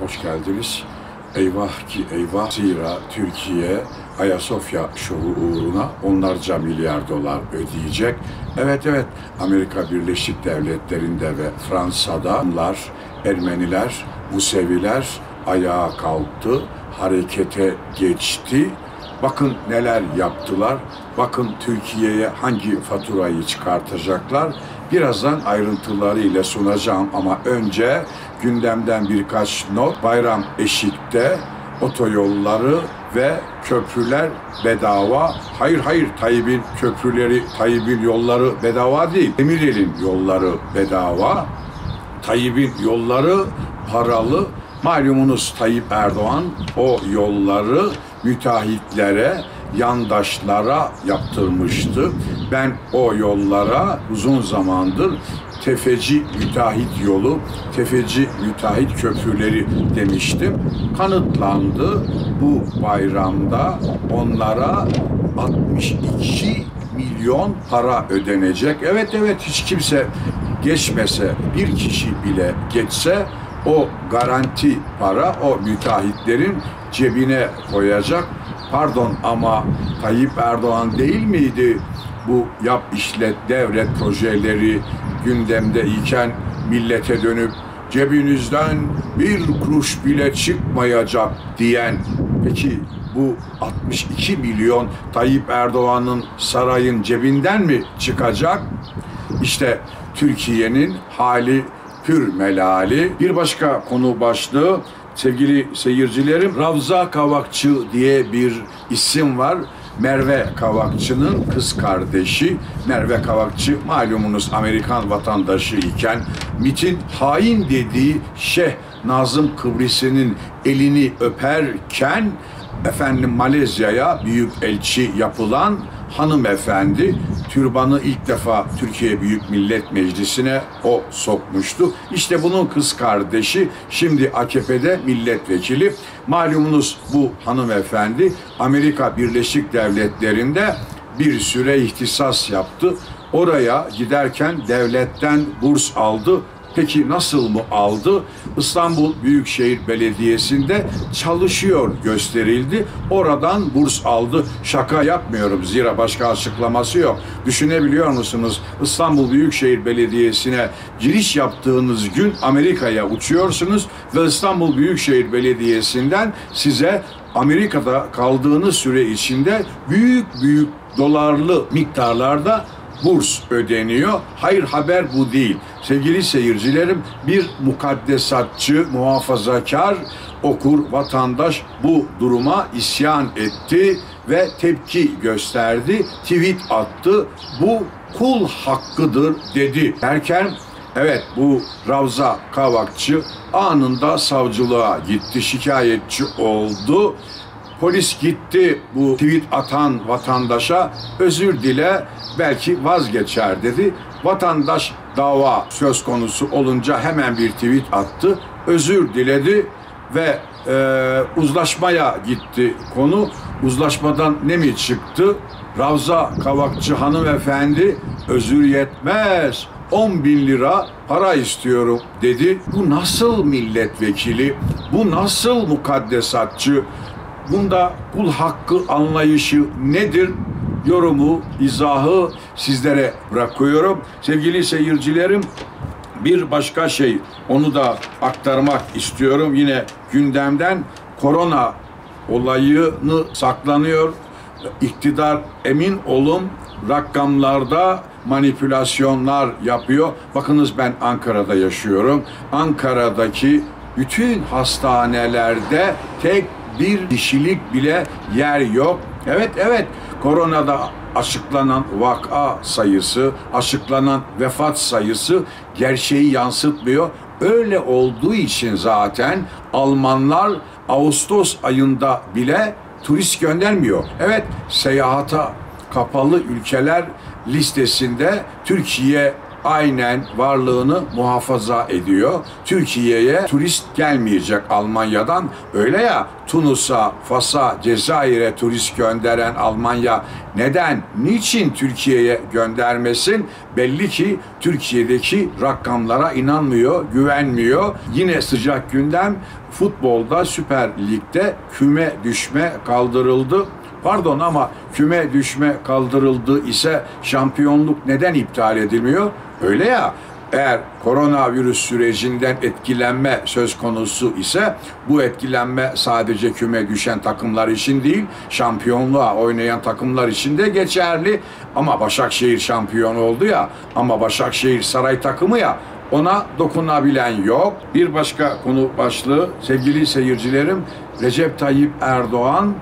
hoş geldiniz. Eyvah ki eyvah zira Türkiye Ayasofya şovu uğruna onlarca milyar dolar ödeyecek. Evet evet Amerika Birleşik Devletleri'nde ve Fransa'da onlar Ermeniler, Museviler ayağa kalktı, harekete geçti. Bakın neler yaptılar. Bakın Türkiye'ye hangi faturayı çıkartacaklar. Birazdan ayrıntılarıyla sunacağım ama önce gündemden birkaç not. Bayram Eşik'te otoyolları ve köprüler bedava. Hayır hayır Tayyip'in köprüleri, Tayyip'in yolları bedava değil. Demirel'in yolları bedava. Tayyip'in yolları paralı. Malumunuz Tayyip Erdoğan o yolları müteahhitlere, yandaşlara yaptırmıştı. Ben o yollara uzun zamandır tefeci müteahhit yolu, tefeci müteahhit köprüleri demiştim. Kanıtlandı bu bayramda onlara 62 milyon para ödenecek. Evet evet hiç kimse geçmese, bir kişi bile geçse o garanti para o müteahhitlerin cebine koyacak. Pardon ama Tayyip Erdoğan değil miydi bu yap işlet devlet projeleri gündemde iken millete dönüp cebinizden bir kuruş bile çıkmayacak diyen peki bu 62 milyon Tayyip Erdoğan'ın sarayın cebinden mi çıkacak? İşte Türkiye'nin hali pür melali. Bir başka konu başlığı sevgili seyircilerim Ravza Kavakçı diye bir isim var. Merve Kavakçı'nın kız kardeşi. Merve Kavakçı malumunuz Amerikan vatandaşı iken MIT'in hain dediği Şeyh Nazım Kıbrıs'ın elini öperken efendim Malezya'ya büyük elçi yapılan hanımefendi türbanı ilk defa Türkiye Büyük Millet Meclisi'ne o sokmuştu. İşte bunun kız kardeşi şimdi AKP'de milletvekili. Malumunuz bu hanımefendi Amerika Birleşik Devletleri'nde bir süre ihtisas yaptı. Oraya giderken devletten burs aldı Peki nasıl mı aldı? İstanbul Büyükşehir Belediyesi'nde çalışıyor gösterildi. Oradan burs aldı. Şaka yapmıyorum zira başka açıklaması yok. Düşünebiliyor musunuz? İstanbul Büyükşehir Belediyesi'ne giriş yaptığınız gün Amerika'ya uçuyorsunuz ve İstanbul Büyükşehir Belediyesi'nden size Amerika'da kaldığınız süre içinde büyük büyük dolarlı miktarlarda burs ödeniyor. Hayır haber bu değil. Sevgili seyircilerim bir mukaddesatçı, muhafazakar okur, vatandaş bu duruma isyan etti ve tepki gösterdi. Tweet attı. Bu kul hakkıdır dedi. Derken Evet bu Ravza Kavakçı anında savcılığa gitti, şikayetçi oldu. Polis gitti bu tweet atan vatandaşa özür dile belki vazgeçer dedi. Vatandaş dava söz konusu olunca hemen bir tweet attı. Özür diledi ve e, uzlaşmaya gitti konu. Uzlaşmadan ne mi çıktı? Ravza Kavakçı hanımefendi özür yetmez 10 bin lira para istiyorum dedi. Bu nasıl milletvekili? Bu nasıl mukaddesatçı? Bunda kul hakkı anlayışı nedir? Yorumu, izahı sizlere bırakıyorum. Sevgili seyircilerim, bir başka şey onu da aktarmak istiyorum. Yine gündemden korona olayını saklanıyor. İktidar emin olun rakamlarda manipülasyonlar yapıyor. Bakınız ben Ankara'da yaşıyorum. Ankara'daki bütün hastanelerde tek bir kişilik bile yer yok. Evet evet koronada açıklanan vaka sayısı, açıklanan vefat sayısı gerçeği yansıtmıyor. Öyle olduğu için zaten Almanlar Ağustos ayında bile turist göndermiyor. Evet seyahata kapalı ülkeler listesinde Türkiye aynen varlığını muhafaza ediyor. Türkiye'ye turist gelmeyecek Almanya'dan. Öyle ya Tunus'a, Fas'a, Cezayir'e turist gönderen Almanya neden, niçin Türkiye'ye göndermesin? Belli ki Türkiye'deki rakamlara inanmıyor, güvenmiyor. Yine sıcak gündem futbolda Süper Lig'de küme düşme kaldırıldı. Pardon ama küme düşme kaldırıldı ise şampiyonluk neden iptal edilmiyor? Öyle ya eğer koronavirüs sürecinden etkilenme söz konusu ise bu etkilenme sadece küme düşen takımlar için değil, şampiyonluğa oynayan takımlar için de geçerli. Ama Başakşehir şampiyon oldu ya, ama Başakşehir saray takımı ya, ona dokunabilen yok. Bir başka konu başlığı sevgili seyircilerim Recep Tayyip Erdoğan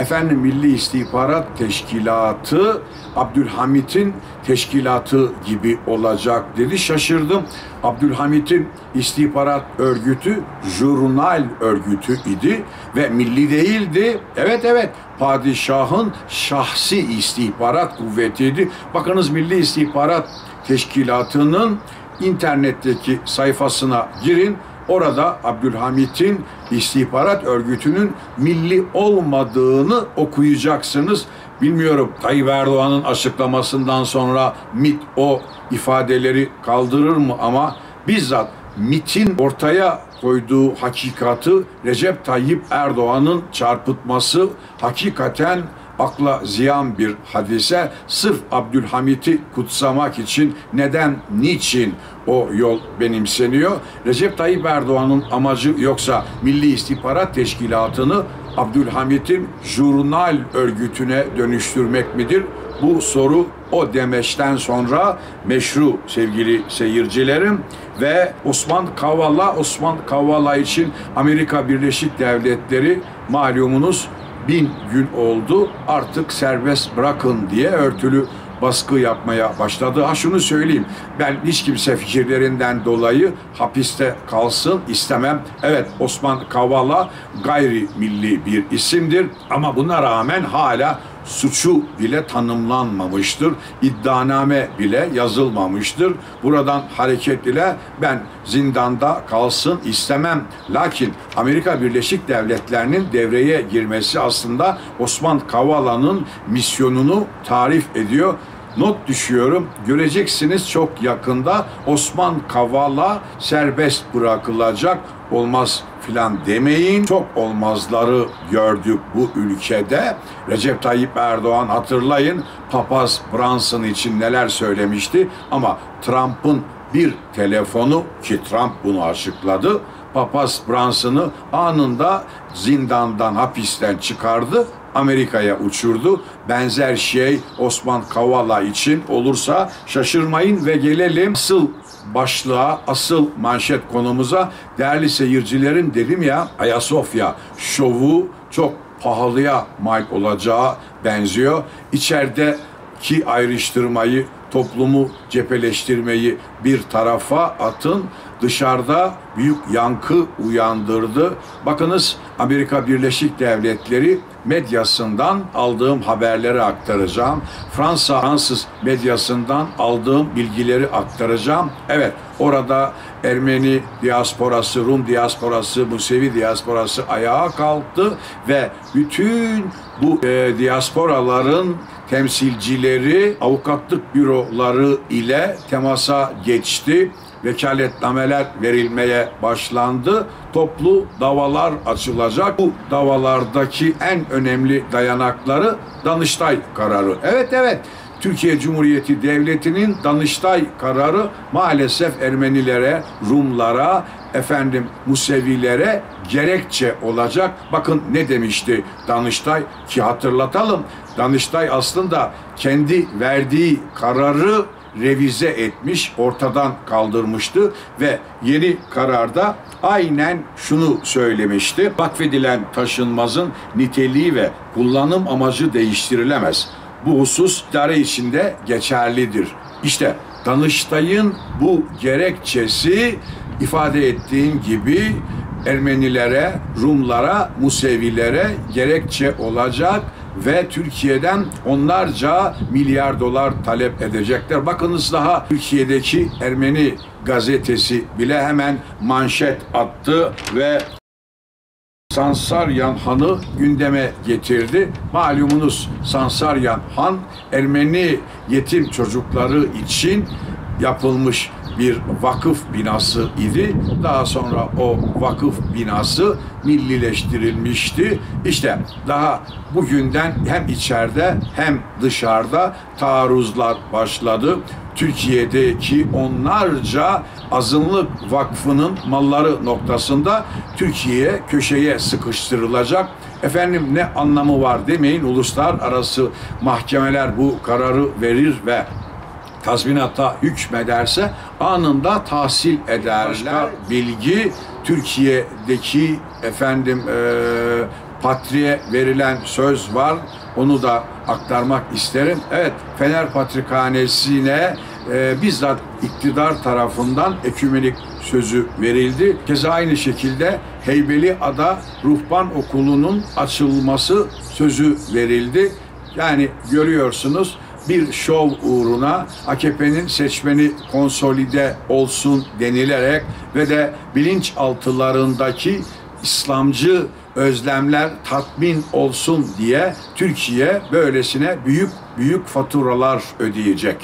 efendim Milli İstihbarat Teşkilatı Abdülhamit'in teşkilatı gibi olacak dedi. Şaşırdım. Abdülhamit'in istihbarat örgütü jurnal örgütü idi ve milli değildi. Evet evet padişahın şahsi istihbarat kuvvetiydi. Bakınız Milli İstihbarat Teşkilatı'nın internetteki sayfasına girin. Orada Abdülhamit'in istihbarat örgütünün milli olmadığını okuyacaksınız. Bilmiyorum Tayyip Erdoğan'ın açıklamasından sonra MIT o ifadeleri kaldırır mı ama bizzat MIT'in ortaya koyduğu hakikatı Recep Tayyip Erdoğan'ın çarpıtması hakikaten akla ziyan bir hadise sırf Abdülhamit'i kutsamak için neden, niçin o yol benimseniyor? Recep Tayyip Erdoğan'ın amacı yoksa Milli İstihbarat Teşkilatı'nı Abdülhamit'in jurnal örgütüne dönüştürmek midir? Bu soru o demeçten sonra meşru sevgili seyircilerim ve Osman Kavala Osman Kavala için Amerika Birleşik Devletleri malumunuz bin gün oldu artık serbest bırakın diye örtülü baskı yapmaya başladı. Ha şunu söyleyeyim. Ben hiç kimse fikirlerinden dolayı hapiste kalsın istemem. Evet Osman Kavala gayri milli bir isimdir ama buna rağmen hala suçu bile tanımlanmamıştır. İddianame bile yazılmamıştır. Buradan hareketle ben zindanda kalsın istemem. Lakin Amerika Birleşik Devletleri'nin devreye girmesi aslında Osman Kavala'nın misyonunu tarif ediyor not düşüyorum. Göreceksiniz çok yakında Osman Kavala serbest bırakılacak. Olmaz filan demeyin. Çok olmazları gördük bu ülkede. Recep Tayyip Erdoğan hatırlayın papaz Brunson için neler söylemişti ama Trump'ın bir telefonu ki Trump bunu açıkladı. Papaz Brunson'ı anında zindandan, hapisten çıkardı Amerika'ya uçurdu. Benzer şey Osman Kavala için olursa şaşırmayın ve gelelim asıl başlığa, asıl manşet konumuza. Değerli seyircilerin dedim ya Ayasofya şovu çok pahalıya mal olacağı benziyor. İçerideki ayrıştırmayı, toplumu cepheleştirmeyi bir tarafa atın dışarıda büyük yankı uyandırdı. Bakınız Amerika Birleşik Devletleri medyasından aldığım haberleri aktaracağım. Fransa Fransız medyasından aldığım bilgileri aktaracağım. Evet orada Ermeni diasporası, Rum diasporası, Musevi diasporası ayağa kalktı ve bütün bu e, diasporaların temsilcileri avukatlık büroları ile temasa geçti vekaletnameler verilmeye başlandı. Toplu davalar açılacak. Bu davalardaki en önemli dayanakları Danıştay kararı. Evet evet. Türkiye Cumhuriyeti Devleti'nin Danıştay kararı maalesef Ermenilere, Rumlara, efendim Musevilere gerekçe olacak. Bakın ne demişti Danıştay ki hatırlatalım. Danıştay aslında kendi verdiği kararı revize etmiş, ortadan kaldırmıştı ve yeni kararda aynen şunu söylemişti. Vakfedilen taşınmazın niteliği ve kullanım amacı değiştirilemez. Bu husus idare içinde geçerlidir. İşte Danıştay'ın bu gerekçesi ifade ettiğim gibi Ermenilere, Rumlara, Musevilere gerekçe olacak ve Türkiye'den onlarca milyar dolar talep edecekler. Bakınız daha Türkiye'deki Ermeni gazetesi bile hemen manşet attı ve Sansaryan Han'ı gündeme getirdi. Malumunuz Sansaryan Han Ermeni yetim çocukları için yapılmış bir vakıf binası idi. Daha sonra o vakıf binası millileştirilmişti. İşte daha bugünden hem içeride hem dışarıda taarruzlar başladı. Türkiye'deki onlarca azınlık vakfının malları noktasında Türkiye köşeye sıkıştırılacak. Efendim ne anlamı var demeyin uluslararası mahkemeler bu kararı verir ve tazminata hükmederse anında tahsil ederler. Başka bilgi Türkiye'deki efendim e, patriye verilen söz var. Onu da aktarmak isterim. Evet Fener Patrikhanesi'ne e, bizzat iktidar tarafından ekümenik sözü verildi. Keza aynı şekilde Heybeli Ada Ruhban Okulu'nun açılması sözü verildi. Yani görüyorsunuz bir şov uğruna AKP'nin seçmeni konsolide olsun denilerek ve de bilinçaltılarındaki İslamcı özlemler tatmin olsun diye Türkiye böylesine büyük büyük faturalar ödeyecek.